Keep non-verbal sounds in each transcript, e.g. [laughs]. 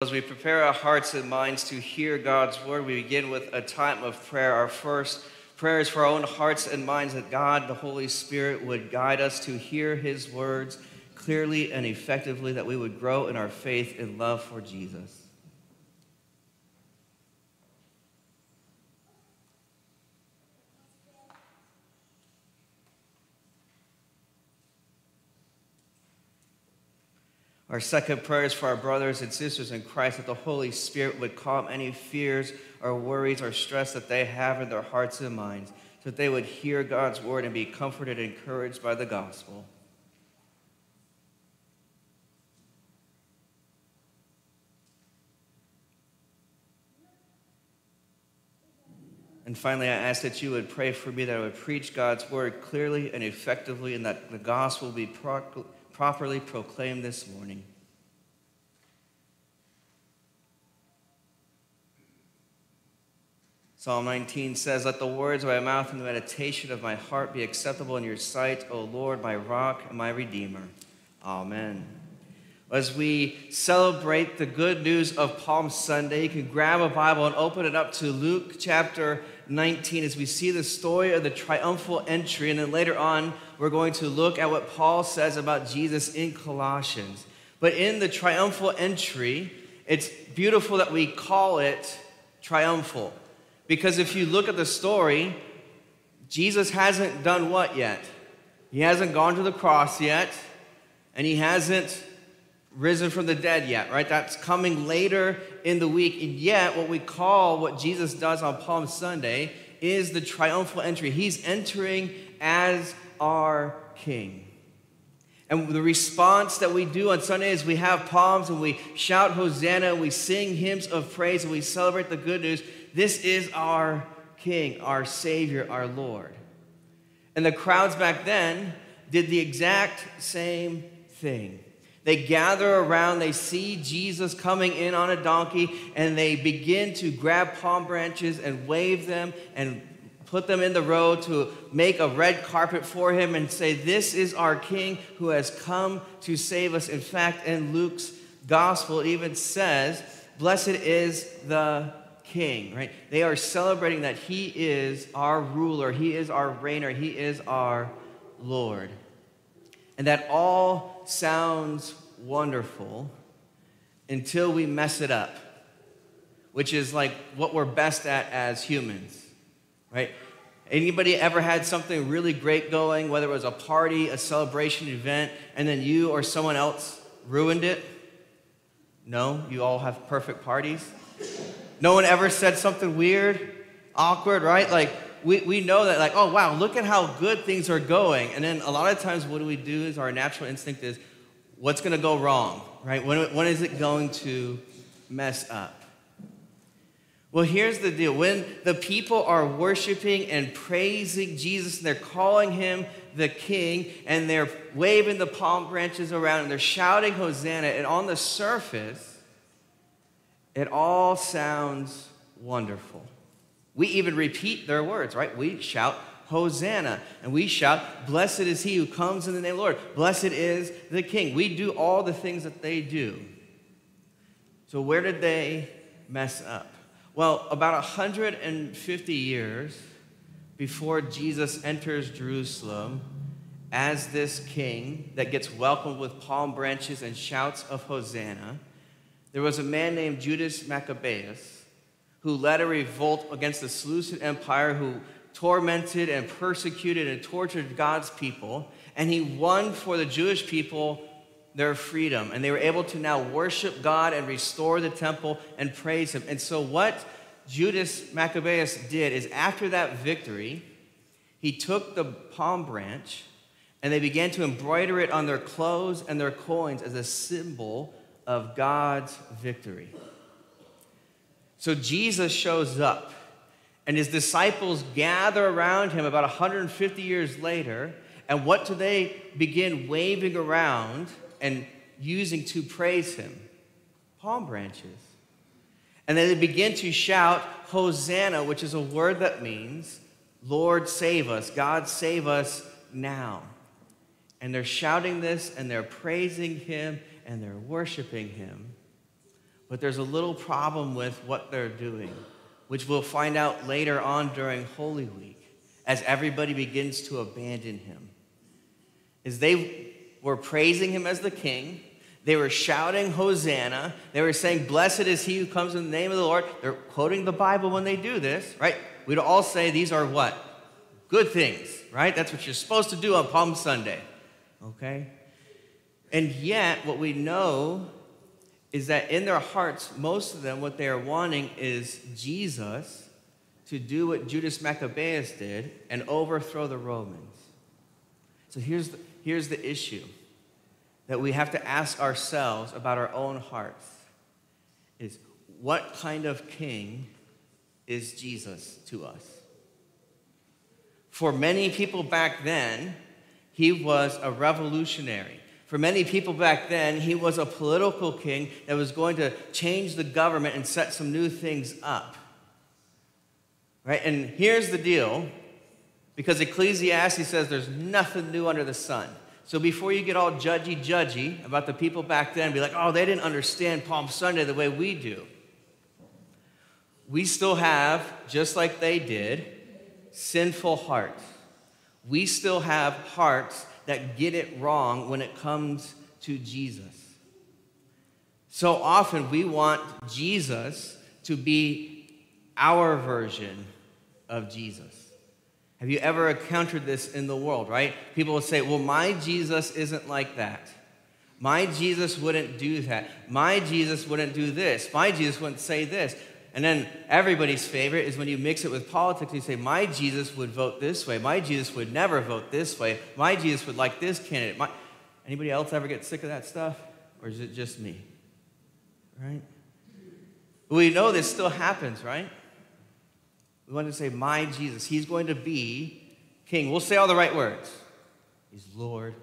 As we prepare our hearts and minds to hear God's word, we begin with a time of prayer. Our first prayer is for our own hearts and minds that God, the Holy Spirit, would guide us to hear his words clearly and effectively, that we would grow in our faith and love for Jesus. Our second prayer is for our brothers and sisters in Christ that the Holy Spirit would calm any fears or worries or stress that they have in their hearts and minds, so that they would hear God's word and be comforted and encouraged by the gospel. And finally, I ask that you would pray for me that I would preach God's word clearly and effectively, and that the gospel be proclaimed properly proclaimed this morning. Psalm 19 says, Let the words of my mouth and the meditation of my heart be acceptable in your sight, O Lord, my rock and my redeemer. Amen. As we celebrate the good news of Palm Sunday, you can grab a Bible and open it up to Luke chapter 19 as we see the story of the triumphal entry. And then later on, we're going to look at what Paul says about Jesus in Colossians. But in the triumphal entry, it's beautiful that we call it triumphal. Because if you look at the story, Jesus hasn't done what yet? He hasn't gone to the cross yet, and he hasn't risen from the dead yet, right? That's coming later in the week. And yet, what we call what Jesus does on Palm Sunday is the triumphal entry. He's entering as our King. And the response that we do on Sunday is we have palms and we shout Hosanna, we sing hymns of praise, and we celebrate the good news. This is our King, our Savior, our Lord. And the crowds back then did the exact same thing. They gather around, they see Jesus coming in on a donkey, and they begin to grab palm branches and wave them and put them in the road to make a red carpet for him and say, This is our King who has come to save us. In fact, in Luke's gospel, it even says, Blessed is the King, right? They are celebrating that he is our ruler, he is our reigner, he is our Lord. And that all sounds wonderful until we mess it up, which is like what we're best at as humans, right? Anybody ever had something really great going, whether it was a party, a celebration event, and then you or someone else ruined it? No, you all have perfect parties. No one ever said something weird, awkward, right? Like, we, we know that, like, oh, wow, look at how good things are going. And then a lot of times, what do we do is our natural instinct is, what's going to go wrong, right? When, when is it going to mess up? Well, here's the deal. When the people are worshiping and praising Jesus, and they're calling him the king, and they're waving the palm branches around, and they're shouting Hosanna, and on the surface, it all sounds wonderful. We even repeat their words, right? We shout, Hosanna. And we shout, Blessed is he who comes in the name of the Lord. Blessed is the King. We do all the things that they do. So, where did they mess up? Well, about 150 years before Jesus enters Jerusalem as this king that gets welcomed with palm branches and shouts of Hosanna, there was a man named Judas Maccabeus who led a revolt against the Seleucid Empire, who tormented and persecuted and tortured God's people. And he won for the Jewish people their freedom. And they were able to now worship God and restore the temple and praise him. And so, what Judas Maccabeus did is after that victory, he took the palm branch and they began to embroider it on their clothes and their coins as a symbol of God's victory. So Jesus shows up, and his disciples gather around him about 150 years later. And what do they begin waving around and using to praise him? Palm branches. And then they begin to shout, Hosanna, which is a word that means, Lord, save us, God, save us now. And they're shouting this and they're praising him and they're worshiping him But there's a little problem with what they're doing, which we'll find out later on during Holy Week as everybody begins to abandon him. Is they were praising him as the king. They were shouting Hosanna. They were saying, Blessed is he who comes in the name of the Lord. They're quoting the Bible when they do this, right? We'd all say these are what? Good things, right? That's what you're supposed to do on Palm Sunday, okay? And yet, what we know is that in their hearts, most of them, what they are wanting is Jesus to do what Judas Maccabeus did and overthrow the Romans. So here's the, here's the issue that we have to ask ourselves about our own hearts is what kind of king is Jesus to us? For many people back then, he was a revolutionary. For many people back then, he was a political king that was going to change the government and set some new things up. Right? And here's the deal because Ecclesiastes says there's nothing new under the sun. So before you get all judgy, judgy about the people back then, be like, oh, they didn't understand Palm Sunday the way we do. We still have, just like they did, sinful hearts. We still have hearts that get it wrong when it comes to Jesus. So often we want Jesus to be our version of Jesus. Have you ever encountered this in the world, right? People will say, well, my Jesus isn't like that. My Jesus wouldn't do that. My Jesus wouldn't do this. My Jesus wouldn't say this. And then everybody's favorite is when you mix it with politics, you say, My Jesus would vote this way. My Jesus would never vote this way. My Jesus would like this candidate. My... Anybody else ever get sick of that stuff? Or is it just me? Right? We know this still happens, right? We want to say, My Jesus. He's going to be king. We'll say all the right words. He's Lord,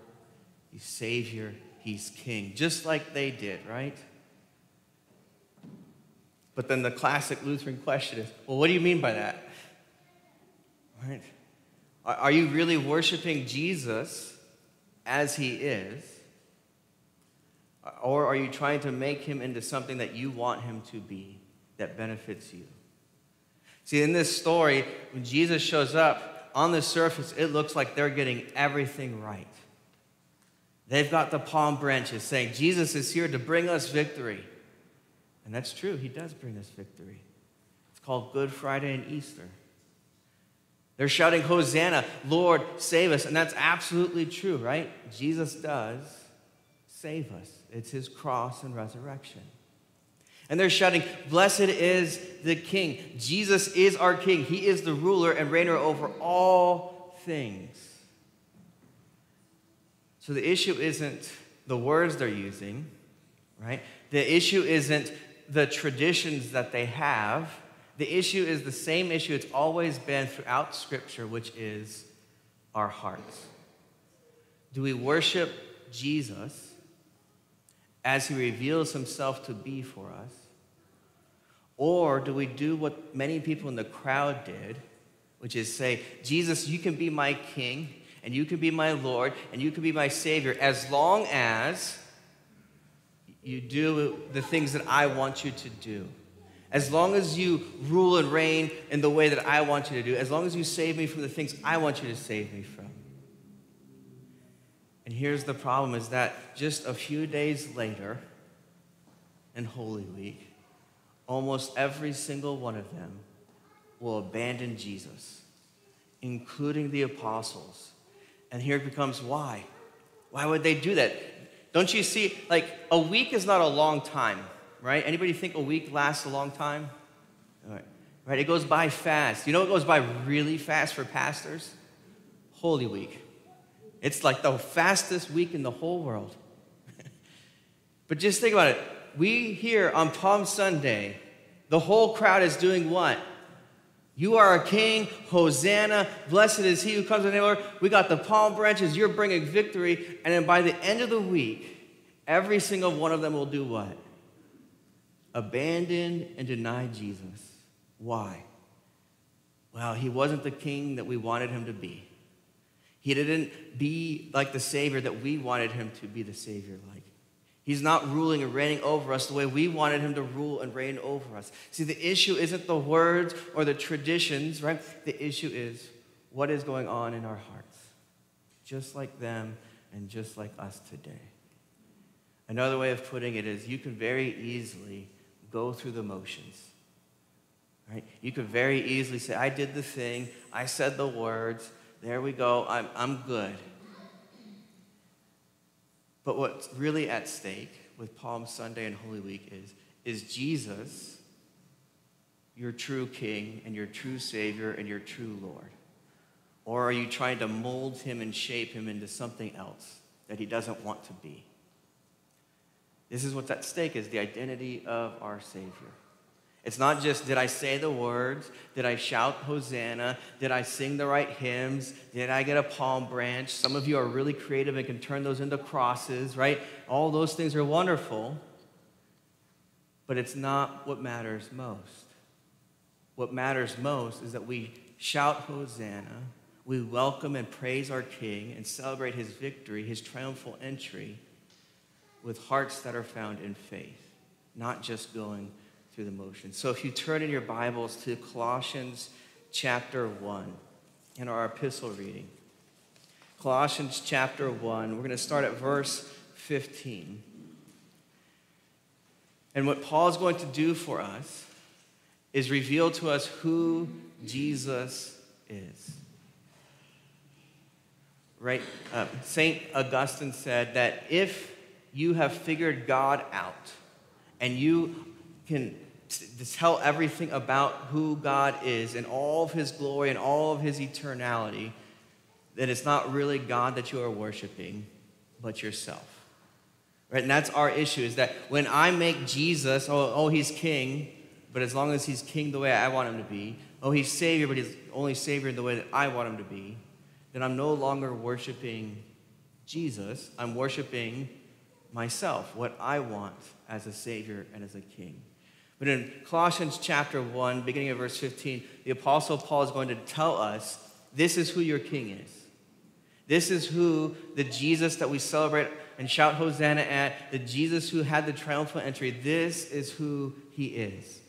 He's Savior, He's King, just like they did, right? But then the classic Lutheran question is well, what do you mean by that? Right? Are you really worshiping Jesus as He is? Or are you trying to make Him into something that you want Him to be that benefits you? See, in this story, when Jesus shows up, on the surface, it looks like they're getting everything right. They've got the palm branches saying, Jesus is here to bring us victory. And that's true, he does bring us victory. It's called Good Friday and Easter. They're shouting, Hosanna, Lord, save us. And that's absolutely true, right? Jesus does save us. It's his cross and resurrection. And they're shouting, Blessed is the King. Jesus is our King. He is the ruler and reigner over all things. So the issue isn't the words they're using, right? The issue isn't the traditions that they have. The issue is the same issue it's always been throughout Scripture, which is our hearts. Do we worship Jesus as he reveals himself to be for us? Or do we do what many people in the crowd did, which is say, Jesus, you can be my king, and you can be my Lord, and you can be my Savior, as long as you do the things that I want you to do. As long as you rule and reign in the way that I want you to do, as long as you save me from the things I want you to save me from. And here's the problem is that just a few days later, in Holy Week, almost every single one of them will abandon Jesus, including the apostles. And here it becomes why? Why would they do that? Don't you see, like, a week is not a long time, right? Anybody think a week lasts a long time? All right. Right? It goes by fast. You know what goes by really fast for pastors? Holy Week. It's like the fastest week in the whole world. [laughs] but just think about it we here on Palm Sunday, the whole crowd is doing what? You are a king, Hosanna, blessed is he who comes in the name of the Lord. We got the palm branches, you're bringing victory. And then by the end of the week, every single one of them will do what? Abandon and deny Jesus. Why? Well, he wasn't the king that we wanted him to be. He didn't be like the Savior that we wanted him to be the Savior like. He's not ruling and reigning over us the way we wanted him to rule and reign over us. See, the issue isn't the words or the traditions, right? The issue is what is going on in our hearts, just like them and just like us today. Another way of putting it is you can very easily go through the motions. Right? You could very easily say, I did the thing, I said the words, there we go, I'm, I'm good. But what's really at stake with Palm Sunday and Holy Week is is Jesus your true king and your true savior and your true Lord? Or are you trying to mold him and shape him into something else that he doesn't want to be? This is what's at stake is the identity of our Savior. It's not just did I say the words? Did I shout Hosanna? Did I sing the right hymns? Did I get a palm branch? Some of you are really creative and can turn those into crosses, right? All those things are wonderful, but it's not what matters most. What matters most is that we shout Hosanna, we welcome and praise our King and celebrate his victory, his triumphal entry, with hearts that are found in faith, not just going through the motions. So if you turn in your Bibles to Colossians chapter 1 in our epistle reading, Colossians chapter 1, we're going to start at verse 15. And what Paul is going to do for us is reveal to us who Jesus is. Right? Uh, St. Augustine said that if you have figured God out and you can tell everything about who God is and all of his glory and all of his eternality, that it's not really God that you are worshiping, but yourself. Right? And that's our issue is that when I make Jesus, oh, oh, he's king, but as long as he's king the way I want him to be, oh, he's savior, but he's only savior in the way that I want him to be, then I'm no longer worshiping Jesus. I'm worshiping myself, what I want as a savior and as a king. But in Colossians chapter 1, beginning of verse 15, the Apostle Paul is going to tell us this is who your king is. This is who the Jesus that we celebrate and shout Hosanna at, the Jesus who had the triumphal entry, this is who he is.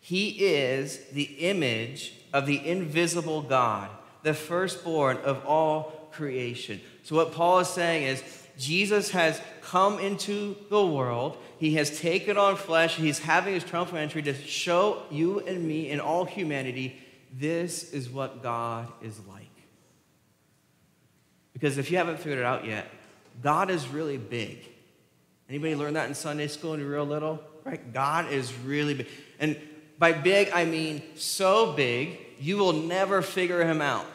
He is the image of the invisible God, the firstborn of all creation. So, what Paul is saying is, Jesus has come into the world. He has taken on flesh. He's having his triumphal entry to show you and me and all humanity this is what God is like. Because if you haven't figured it out yet, God is really big. Anybody learn that in Sunday school when you're real little? Right? God is really big. And by big, I mean so big, you will never figure him out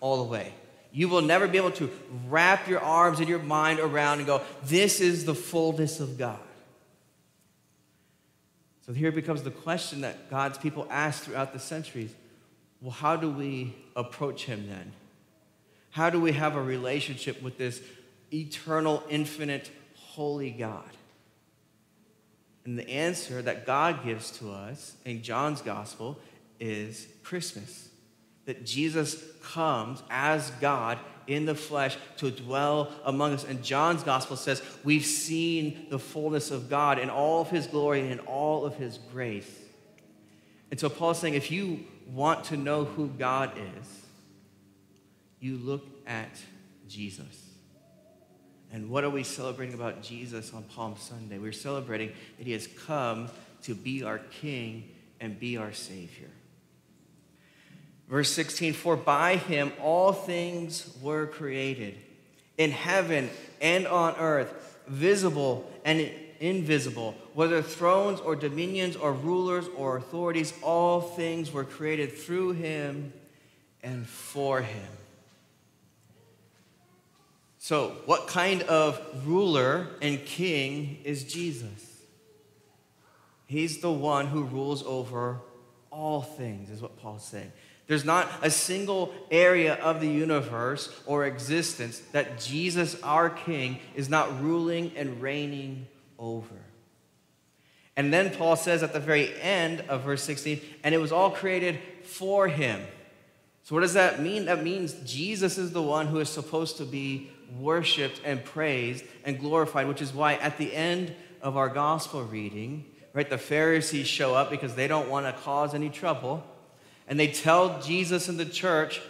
all the way. You will never be able to wrap your arms and your mind around and go, this is the fullness of God. So here becomes the question that God's people ask throughout the centuries well, how do we approach him then? How do we have a relationship with this eternal, infinite, holy God? And the answer that God gives to us in John's gospel is Christmas that Jesus comes as God in the flesh to dwell among us. And John's gospel says we've seen the fullness of God in all of his glory and in all of his grace. And so Paul's saying if you want to know who God is, you look at Jesus. And what are we celebrating about Jesus on Palm Sunday? We're celebrating that he has come to be our king and be our savior. Verse 16, for by him all things were created, in heaven and on earth, visible and invisible, whether thrones or dominions or rulers or authorities, all things were created through him and for him. So, what kind of ruler and king is Jesus? He's the one who rules over all things, is what Paul's saying. There's not a single area of the universe or existence that Jesus, our King, is not ruling and reigning over. And then Paul says at the very end of verse 16, and it was all created for him. So, what does that mean? That means Jesus is the one who is supposed to be worshiped and praised and glorified, which is why at the end of our gospel reading, right, the Pharisees show up because they don't want to cause any trouble. And they tell Jesus and the church,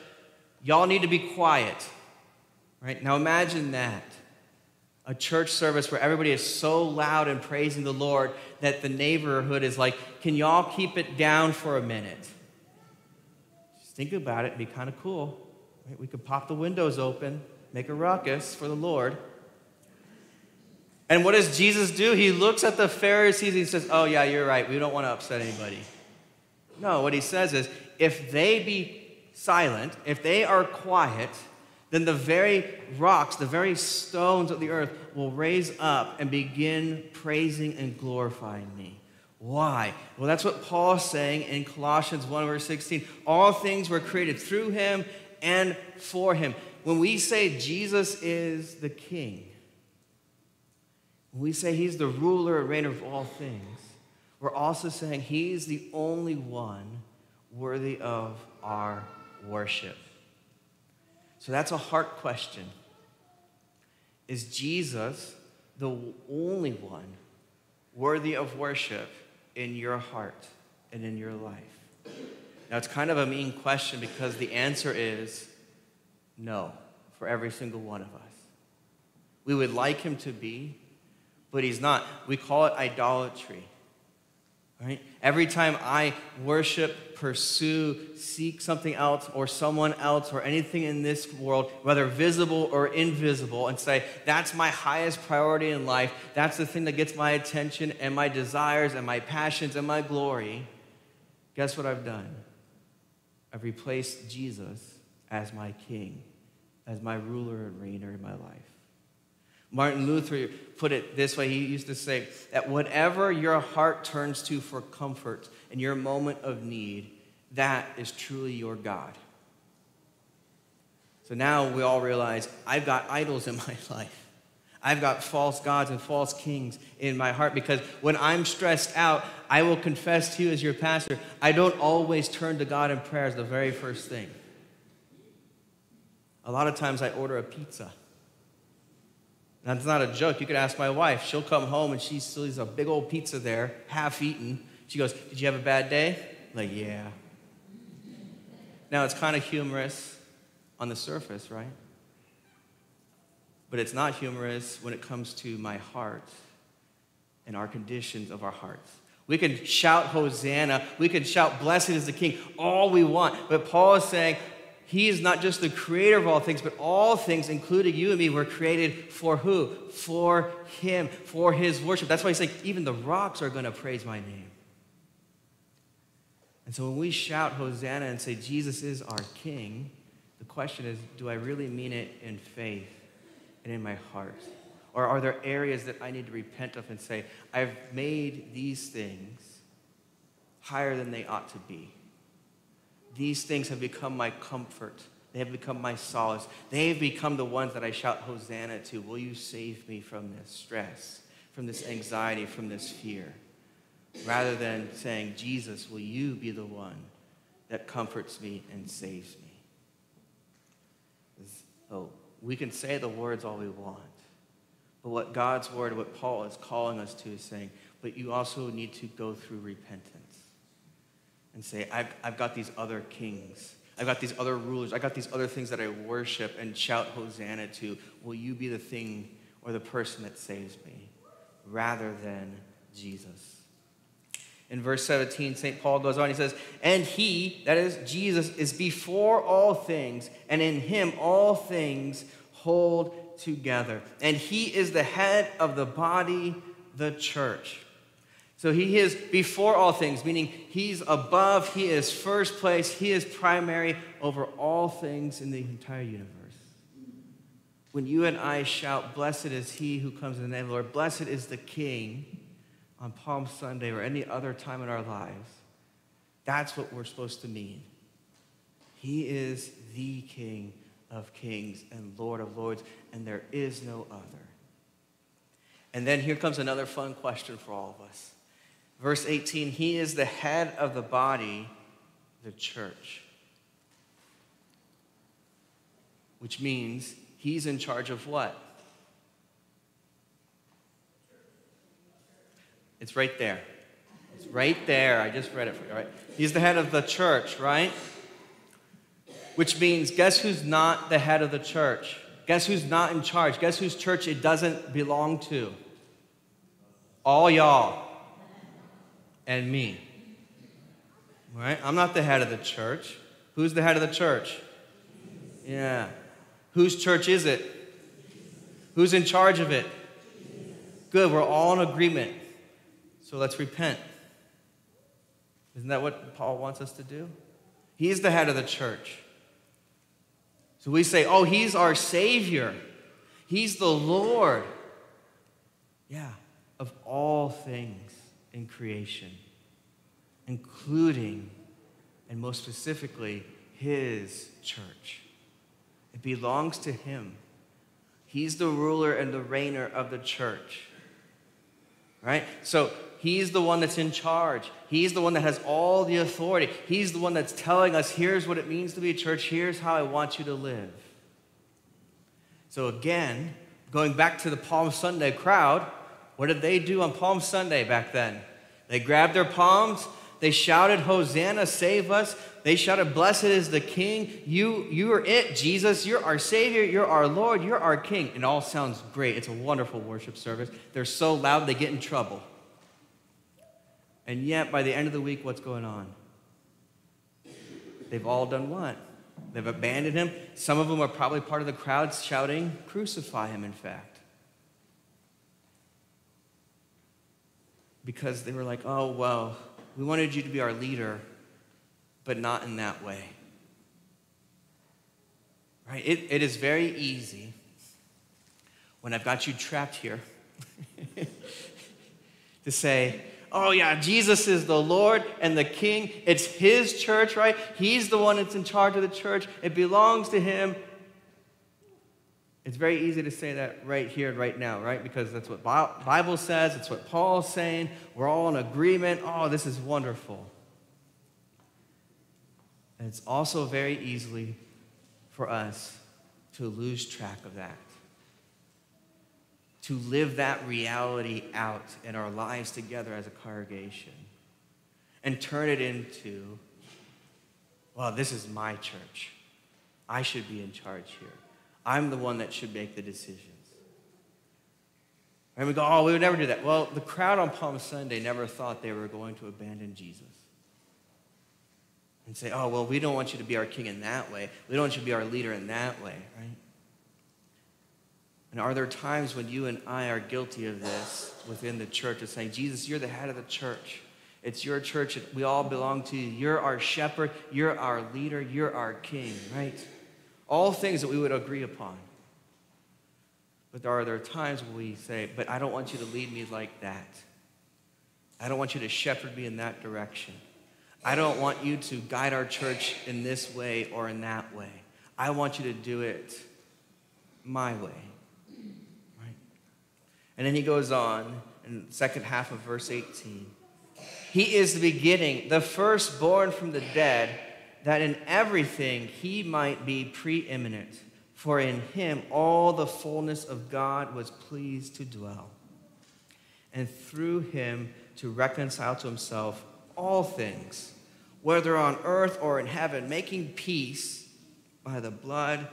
y'all need to be quiet. Right? Now imagine that. A church service where everybody is so loud and praising the Lord that the neighborhood is like, can y'all keep it down for a minute? Just think about it, it'd be kind of cool. Right? We could pop the windows open, make a ruckus for the Lord. And what does Jesus do? He looks at the Pharisees and he says, Oh, yeah, you're right. We don't want to upset anybody. No, what he says is, if they be silent, if they are quiet, then the very rocks, the very stones of the earth will raise up and begin praising and glorifying me. Why? Well, that's what Paul is saying in Colossians 1, verse 16. All things were created through him and for him. When we say Jesus is the king, when we say he's the ruler and reigner of all things, we're also saying he's the only one worthy of our worship. So that's a heart question. Is Jesus the only one worthy of worship in your heart and in your life? Now, it's kind of a mean question because the answer is no for every single one of us. We would like him to be, but he's not. We call it idolatry. Right? Every time I worship, pursue, seek something else or someone else or anything in this world, whether visible or invisible, and say, that's my highest priority in life, that's the thing that gets my attention and my desires and my passions and my glory, guess what I've done? I've replaced Jesus as my king, as my ruler and reigner in my life. Martin Luther put it this way. He used to say that whatever your heart turns to for comfort in your moment of need, that is truly your God. So now we all realize I've got idols in [laughs] my life. I've got false gods and false kings in my heart because when I'm stressed out, I will confess to you as your pastor, I don't always turn to God in prayer as the very first thing. A lot of times I order a pizza. That's not a joke. You could ask my wife. She'll come home and she sees a big old pizza there, half eaten. She goes, Did you have a bad day? I'm like, yeah. Now, it's kind of humorous on the surface, right? But it's not humorous when it comes to my heart and our conditions of our hearts. We can shout Hosanna. We can shout, Blessed is the King, all we want. But Paul is saying, he is not just the creator of all things, but all things, including you and me, were created for who? For Him, for His worship. That's why He's like, even the rocks are going to praise my name. And so when we shout Hosanna and say Jesus is our King, the question is do I really mean it in faith and in my heart? Or are there areas that I need to repent of and say, I've made these things higher than they ought to be? These things have become my comfort. They have become my solace. They have become the ones that I shout Hosanna to. Will you save me from this stress, from this anxiety, from this fear? Rather than saying, Jesus, will you be the one that comforts me and saves me? So we can say the words all we want, but what God's word, what Paul is calling us to, is saying, but you also need to go through repentance and say, I've, I've got these other kings. I've got these other rulers. I've got these other things that I worship and shout Hosanna to. Will you be the thing or the person that saves me rather than Jesus? In verse 17, St. Paul goes on, he says, And he, that is Jesus, is before all things, and in him all things hold together. And he is the head of the body, the church. So he is before all things, meaning he's above, he is first place, he is primary over all things in the entire universe. When you and I shout, Blessed is he who comes in the name of the Lord, blessed is the King on Palm Sunday or any other time in our lives, that's what we're supposed to mean. He is the King of kings and Lord of lords, and there is no other. And then here comes another fun question for all of us. Verse 18, he is the head of the body, the church. Which means He's in charge of what? It's right there. It's right there. I just read it for you, right? He's the head of the church, right? Which means, guess who's not the head of the church? Guess who's not in charge? Guess whose church it doesn't belong to? All y'all and me. Right? I'm not the head of the church. Who's the head of the church? Yeah. Whose church is it? Who's in charge of it? Good, we're all in agreement. So let's repent. Isn't that what Paul wants us to do? He's the head of the church. So we say, oh, he's our Savior. He's the Lord. Yeah, of all things in creation, including and most specifically his church. It belongs to him. He's the ruler and the reigner of the church. Right? So he's the one that's in charge. He's the one that has all the authority. He's the one that's telling us here's what it means to be a church, here's how I want you to live. So, again, going back to the Palm Sunday crowd, what did they do on Palm Sunday back then? They grabbed their palms, they shouted, Hosanna, save us. They shouted, Blessed is the King. You, you are it, Jesus. You're our Savior. You're our Lord. You're our King. It all sounds great. It's a wonderful worship service. They're so loud, they get in trouble. And yet, by the end of the week, what's going on? They've all done what? They've abandoned him. Some of them are probably part of the crowd shouting, Crucify him, in fact. Because they were like, Oh, well, we wanted you to be our leader, but not in that way. Right? It, it is very easy when I've got you trapped here [laughs] to say, oh, yeah, Jesus is the Lord and the King. It's His church, right? He's the one that's in charge of the church. It belongs to Him. It's very easy to say that right here and right now, right? Because that's what Bible says. It's what Paul's saying. We're all in agreement. Oh, this is wonderful. And it's also very easily for us to lose track of that. To live that reality out in our lives together as a congregation and turn it into, well, this is my church. I should be in charge here. I'm the one that should make the decisions. And we go, oh, we would never do that. Well, the crowd on Palm Sunday never thought they were going to abandon Jesus. And say, oh, well, we don't want you to be our king in that way. We don't want you to be our leader in that way, right? And are there times when you and I are guilty of this within the church of saying, Jesus, you're the head of the church. It's your church. We all belong to you. You're our shepherd. You're our leader. You're our king, right? All things that we would agree upon. But there are there times when we say, but I don't want you to lead me like that. I don't want you to shepherd me in that direction. I don't want you to guide our church in this way or in that way. I want you to do it my way. Right? And then he goes on in the second half of verse 18. He is the beginning, the firstborn from the dead that in everything he might be preeminent. For in him all the fullness of God was pleased to dwell, and through him to reconcile to himself all things, whether on earth or in heaven, making peace by the blood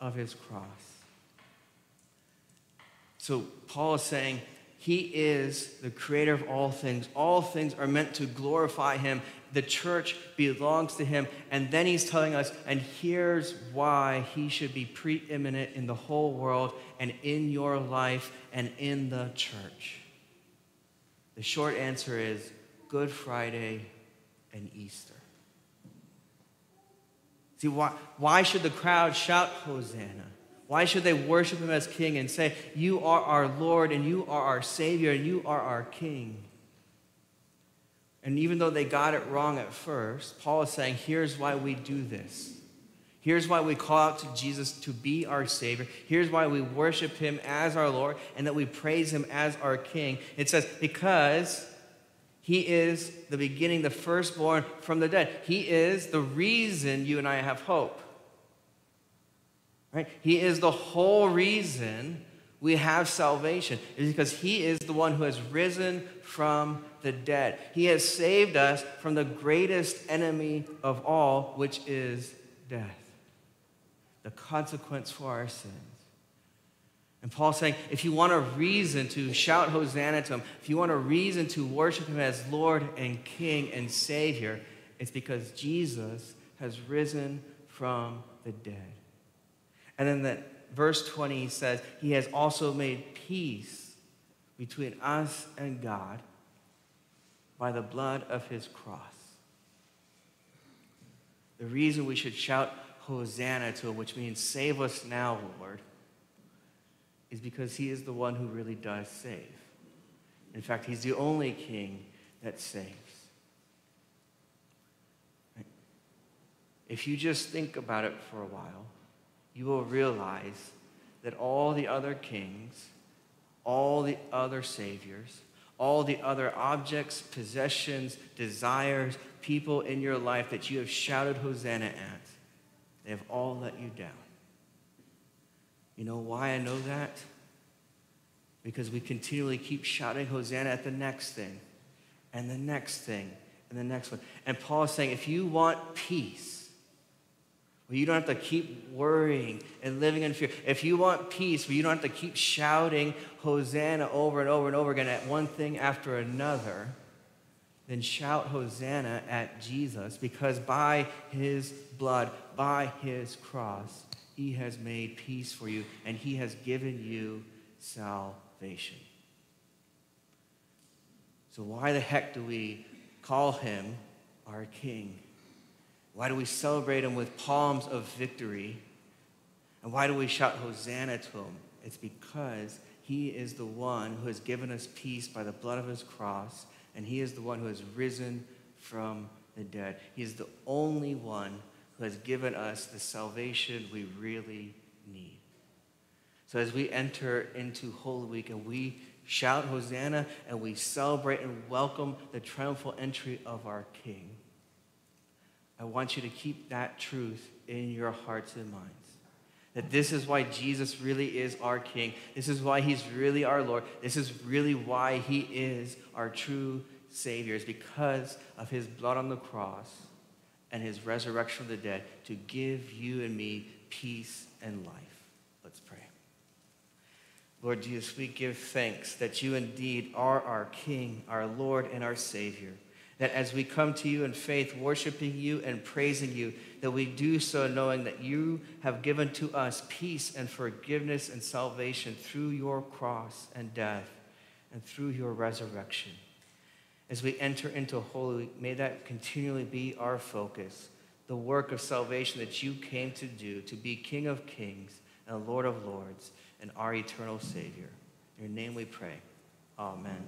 of his cross. So Paul is saying, he is the creator of all things. All things are meant to glorify him. The church belongs to him. And then he's telling us, and here's why he should be preeminent in the whole world and in your life and in the church. The short answer is Good Friday and Easter. See, why, why should the crowd shout Hosanna? Why should they worship him as king and say, You are our Lord and you are our Savior and you are our King? And even though they got it wrong at first, Paul is saying, Here's why we do this. Here's why we call out to Jesus to be our Savior. Here's why we worship Him as our Lord and that we praise Him as our King. It says, Because He is the beginning, the firstborn from the dead. He is the reason you and I have hope. Right? He is the whole reason we have salvation. Is because he is the one who has risen from the dead. He has saved us from the greatest enemy of all, which is death. The consequence for our sins. And Paul's saying, if you want a reason to shout Hosanna to him, if you want a reason to worship him as Lord and King and Savior, it's because Jesus has risen from the dead. And then that verse 20 says, He has also made peace between us and God by the blood of his cross. The reason we should shout Hosanna to him, which means save us now, Lord, is because he is the one who really does save. In fact, he's the only king that saves. If you just think about it for a while, you will realize that all the other kings, all the other saviors, all the other objects, possessions, desires, people in your life that you have shouted Hosanna at, they have all let you down. You know why I know that? Because we continually keep shouting Hosanna at the next thing, and the next thing, and the next one. And Paul is saying, if you want peace, you don't have to keep worrying and living in fear. If you want peace, where you don't have to keep shouting Hosanna over and over and over again at one thing after another, then shout Hosanna at Jesus because by his blood, by his cross, he has made peace for you and he has given you salvation. So, why the heck do we call him our King? Why do we celebrate him with palms of victory? And why do we shout Hosanna to him? It's because he is the one who has given us peace by the blood of his cross, and he is the one who has risen from the dead. He is the only one who has given us the salvation we really need. So as we enter into Holy Week and we shout Hosanna and we celebrate and welcome the triumphal entry of our King, I want you to keep that truth in your hearts and minds. That this is why Jesus really is our King. This is why He's really our Lord. This is really why He is our true Savior, is because of His blood on the cross and His resurrection from the dead to give you and me peace and life. Let's pray. Lord Jesus, we give thanks that you indeed are our King, our Lord, and our Savior that as we come to you in faith, worshiping you and praising you, that we do so knowing that you have given to us peace and forgiveness and salvation through your cross and death and through your resurrection. As we enter into Holy Week, may that continually be our focus, the work of salvation that you came to do, to be King of kings and Lord of lords and our eternal Savior. In your name we pray. Amen.